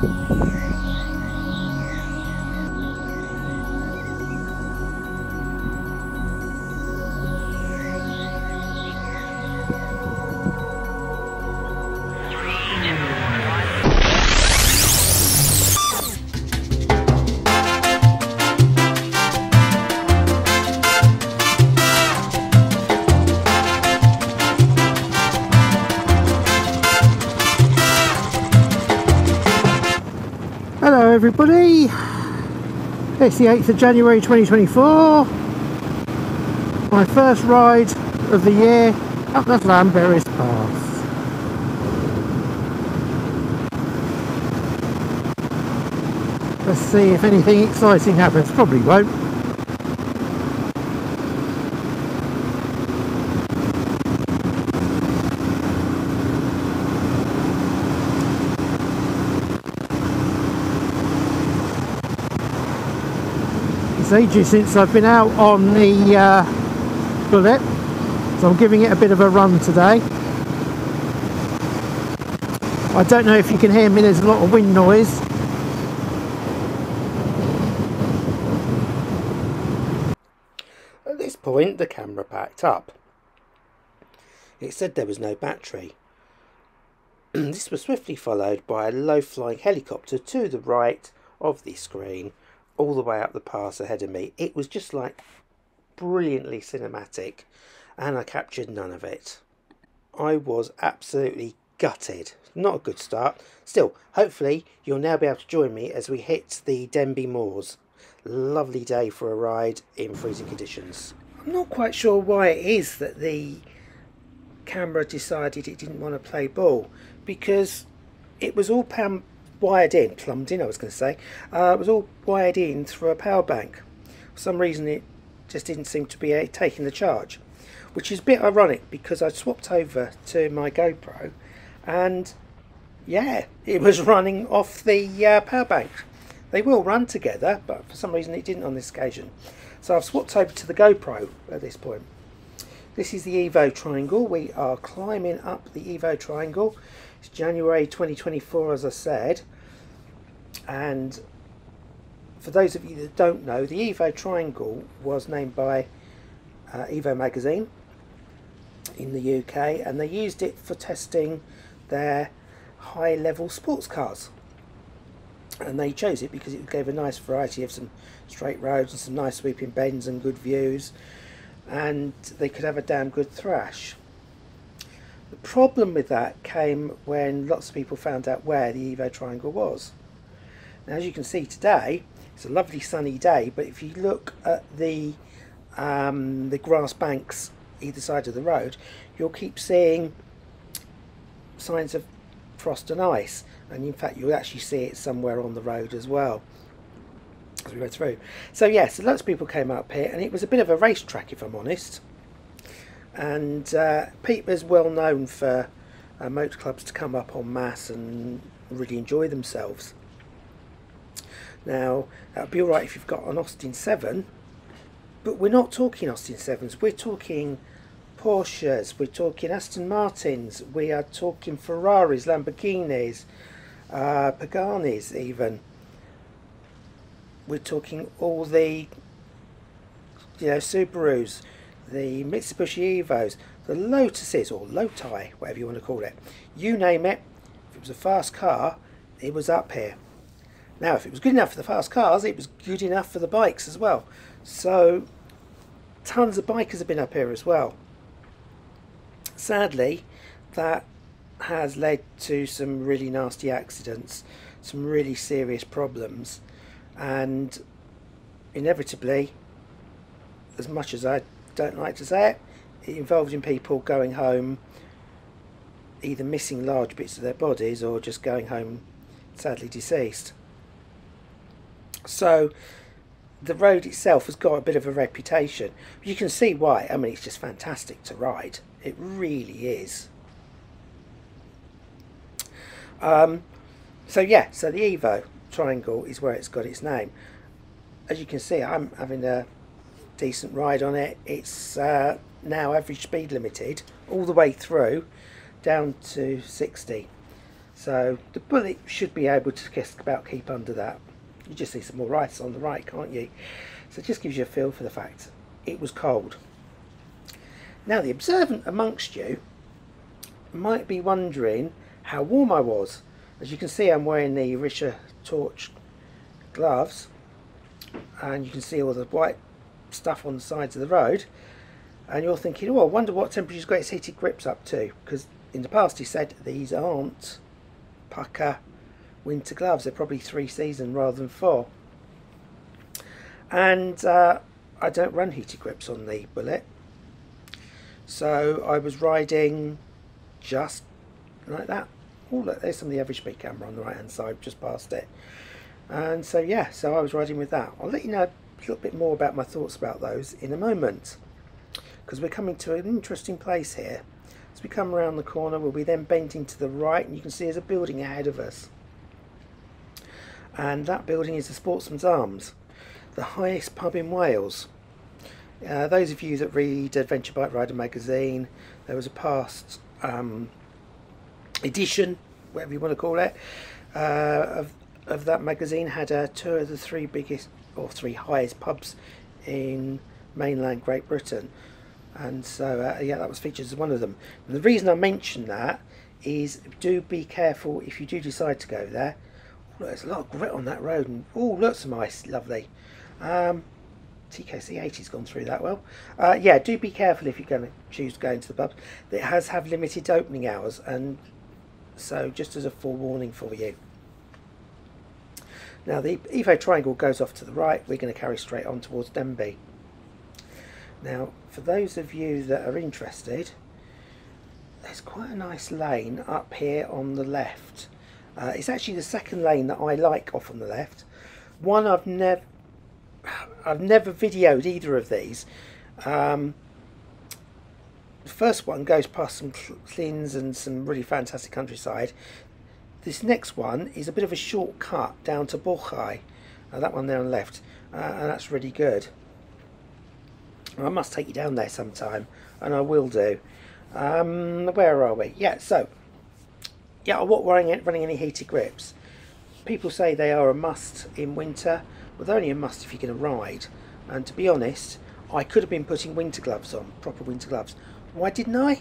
はい。Everybody, it's the 8th of January 2024, my first ride of the year up the Llanberis Pass. Let's see if anything exciting happens, probably won't. It's ages since I've been out on the uh, bullet, so I'm giving it a bit of a run today. I don't know if you can hear me, there's a lot of wind noise. At this point, the camera packed up. It said there was no battery. this was swiftly followed by a low flying helicopter to the right of the screen all the way up the pass ahead of me. It was just like brilliantly cinematic and I captured none of it. I was absolutely gutted. Not a good start. Still, hopefully you'll now be able to join me as we hit the Denbigh Moors. Lovely day for a ride in freezing conditions. I'm not quite sure why it is that the camera decided it didn't want to play ball because it was all pam wired in, plumbed in I was going to say, uh, it was all wired in through a power bank. For some reason it just didn't seem to be uh, taking the charge, which is a bit ironic because I swapped over to my GoPro and yeah, it was running off the uh, power bank. They will run together, but for some reason it didn't on this occasion. So I've swapped over to the GoPro at this point. This is the Evo Triangle. We are climbing up the Evo Triangle. It's January 2024, as I said. And for those of you that don't know, the Evo Triangle was named by uh, Evo magazine in the UK, and they used it for testing their high-level sports cars. And they chose it because it gave a nice variety of some straight roads and some nice sweeping bends and good views and they could have a damn good thrash. The problem with that came when lots of people found out where the Evo Triangle was. Now as you can see today, it's a lovely sunny day, but if you look at the um, the grass banks either side of the road, you'll keep seeing signs of frost and ice, and in fact you'll actually see it somewhere on the road as well as we went through. So yes, lots of people came up here, and it was a bit of a racetrack, if I'm honest. And uh, Peter's well known for uh, motor clubs to come up en masse and really enjoy themselves. Now, that would be alright if you've got an Austin 7, but we're not talking Austin 7s, we're talking Porsches, we're talking Aston Martins, we are talking Ferraris, Lamborghinis, uh, Paganis even we're talking all the you know Subarus, the Mitsubishi Evos, the Lotuses or Loti, whatever you want to call it. You name it. If it was a fast car, it was up here. Now, if it was good enough for the fast cars, it was good enough for the bikes as well. So, tons of bikers have been up here as well. Sadly, that has led to some really nasty accidents, some really serious problems and inevitably as much as I don't like to say it. It involves in people going home either missing large bits of their bodies or just going home sadly deceased. So the road itself has got a bit of a reputation. You can see why. I mean it's just fantastic to ride. It really is. Um, so yeah so the Evo triangle is where it's got its name. As you can see, I'm having a decent ride on it. It's uh, now average speed limited all the way through down to 60. So the bullet should be able to just about keep under that. You just see some more ice on the right, can't you? So it just gives you a feel for the fact it was cold. Now the observant amongst you might be wondering how warm I was. As you can see I'm wearing the Richa torch gloves and you can see all the white stuff on the sides of the road and you're thinking oh I wonder what temperature's its heated grips up to. Because in the past he said these aren't pucker winter gloves they're probably three season rather than four. And uh, I don't run heated grips on the bullet. So I was riding just like that. Oh look there's some of the average speed camera on the right hand side just past it. And so yeah so I was riding with that. I'll let you know a little bit more about my thoughts about those in a moment. Because we're coming to an interesting place here. As we come around the corner we'll be then bending to the right and you can see there's a building ahead of us. And that building is the Sportsman's Arms the highest pub in Wales. Uh, those of you that read Adventure Bike Rider magazine there was a past um, edition whatever you want to call it uh, of of that magazine had a tour of the three biggest or three highest pubs in mainland Great Britain. And so uh, yeah that was featured as one of them. And the reason I mention that is do be careful if you do decide to go there. Oh, there's a lot of grit on that road and oh look some ice lovely. Um, TKC 80's gone through that well. Uh, yeah do be careful if you're going to choose to go into the pub. It has have limited opening hours and so just as a forewarning for you now the Evo triangle goes off to the right, we're going to carry straight on towards Denbigh. Now for those of you that are interested, there's quite a nice lane up here on the left. Uh, it's actually the second lane that I like off on the left. One I've never I've never videoed either of these. Um, the first one goes past some cleans and some really fantastic countryside. This next one is a bit of a shortcut down to Bylchau, uh, that one there on the left, uh, and that's really good. I must take you down there sometime, and I will do. Um, where are we? Yeah, so, yeah, I'm not running, running any heated grips. People say they are a must in winter. Well, they're only a must if you're going to ride. And to be honest, I could have been putting winter gloves on, proper winter gloves. Why didn't I?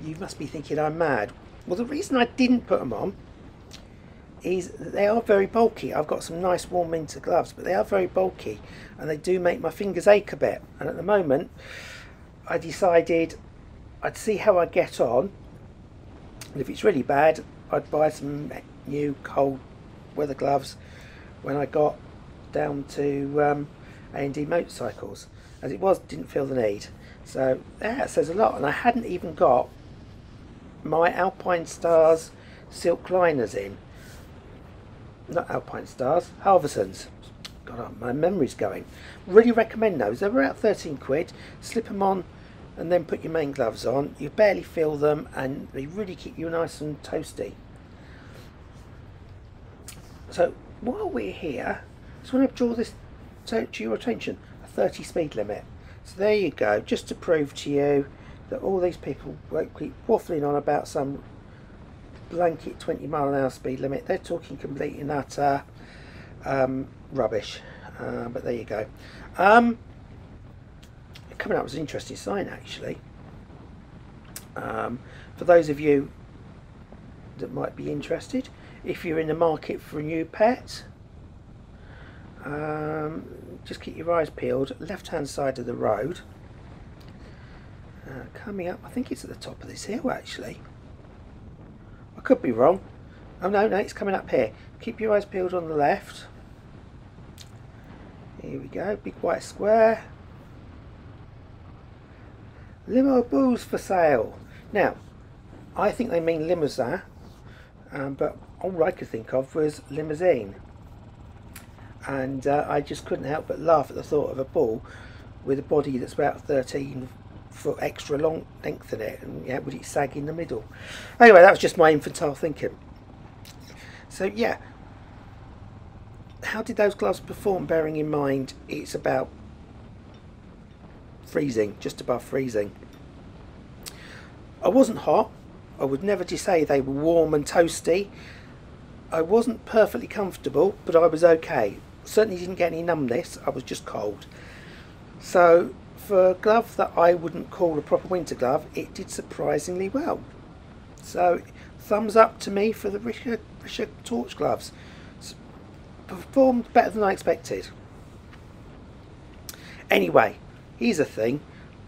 You must be thinking I'm mad. Well, the reason I didn't put them on is they are very bulky. I've got some nice warm winter gloves, but they are very bulky and they do make my fingers ache a bit. And at the moment, I decided I'd see how I get on. And if it's really bad, I'd buy some new cold weather gloves when I got down to um, A&D motorcycles. As it was, didn't feel the need. So that says a lot. And I hadn't even got my Alpinestars silk liners in not Alpine Stars, Halvarssons. God, oh, my memory's going. Really recommend those. They're about 13 quid. Slip them on and then put your main gloves on. You barely feel them and they really keep you nice and toasty. So while we're here, I just want to draw this to, to your attention. A 30 speed limit. So there you go, just to prove to you that all these people won't keep waffling on about some blanket 20 mile an hour speed limit. They're talking complete and utter um, rubbish. Uh, but there you go. Um, coming up was an interesting sign actually. Um, for those of you that might be interested if you're in the market for a new pet um, just keep your eyes peeled. Left hand side of the road. Uh, coming up I think it's at the top of this hill actually I could be wrong. Oh no, no, it's coming up here. Keep your eyes peeled on the left. Here we go, big white square. Limo booze for sale. Now, I think they mean limousine, um, but all I could think of was limousine. And uh, I just couldn't help but laugh at the thought of a bull with a body that's about 13 foot extra long length in it and yeah would it sag in the middle anyway that was just my infantile thinking so yeah how did those gloves perform bearing in mind it's about freezing just above freezing I wasn't hot I would never just say they were warm and toasty. I wasn't perfectly comfortable, but I was okay. Certainly didn't get any numbness, I was just cold. So for a glove that I wouldn't call a proper winter glove, it did surprisingly well. So thumbs up to me for the Richa, Richa Torch gloves. Performed better than I expected. Anyway, here's a thing.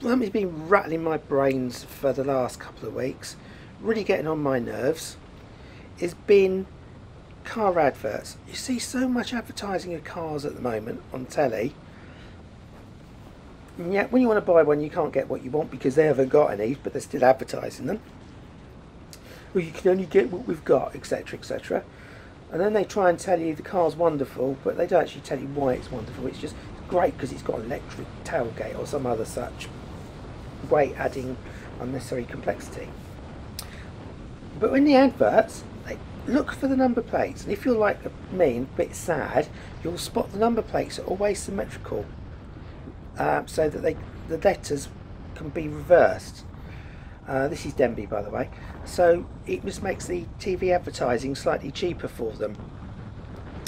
Something's been rattling my brains for the last couple of weeks, really getting on my nerves, has been car adverts. You see so much advertising of cars at the moment on telly. Yet when you want to buy one you can't get what you want because they haven't got any, but they're still advertising them. Well, you can only get what we've got, etc, etc. And then they try and tell you the car's wonderful, but they don't actually tell you why it's wonderful. It's just great because it's got an electric tailgate or some other such way adding unnecessary complexity. But in the adverts, they look for the number plates, and if you're like me and a bit sad, you'll spot the number plates are always symmetrical, uh, so that they the letters can be reversed. Uh, this is Denbigh, by the way. So it just makes the TV advertising slightly cheaper for them.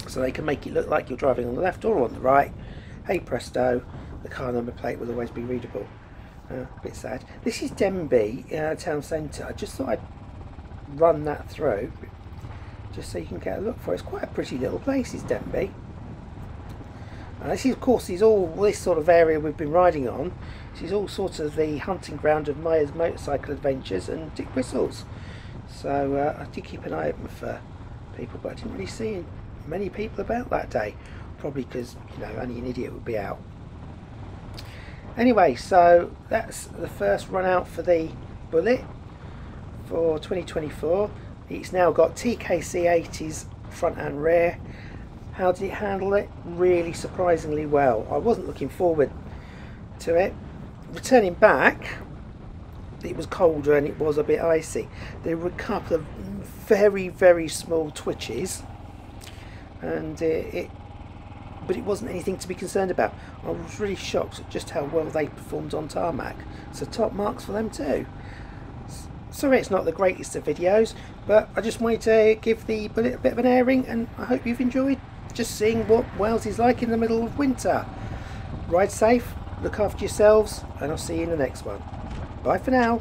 So they can make it look like you're driving on the left or on the right. Hey presto, the car number plate will always be readable. Uh, a bit sad. This is Denbigh uh, town centre. I just thought I'd run that through just so you can get a look for it. It's quite a pretty little place, is Denbigh. Uh, this is, of course, is all this sort of area we've been riding on. This is all sorts of the hunting ground of Myers Motorcycle Adventures and Dick Whistles. So uh, I did keep an eye open for people, but I didn't really see many people about that day. Probably because, you know, only an idiot would be out. Anyway, so that's the first run out for the Bullet for 2024. It's now got TKC 80s front and rear. How did it handle it? Really surprisingly well. I wasn't looking forward to it. Returning back, it was colder and it was a bit icy. There were a couple of very, very small twitches and it, it but it wasn't anything to be concerned about. I was really shocked at just how well they performed on tarmac. So top marks for them too. Sorry it's not the greatest of videos, but I just wanted to give the bullet a bit of an airing and I hope you've enjoyed just seeing what Wales is like in the middle of winter. Ride safe, look after yourselves, and I'll see you in the next one. Bye for now.